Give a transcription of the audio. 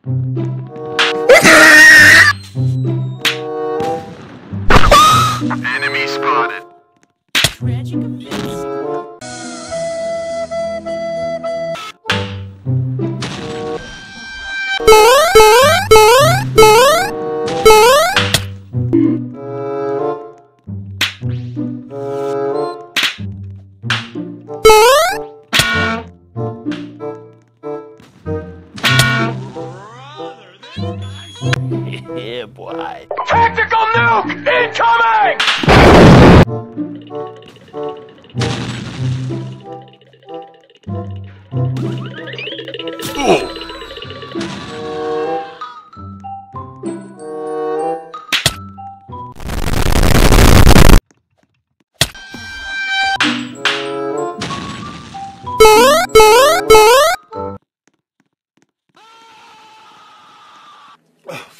Enemy spotted. Tragic events. yeah, boy. Tactical nuke incoming! Ooh. Oh,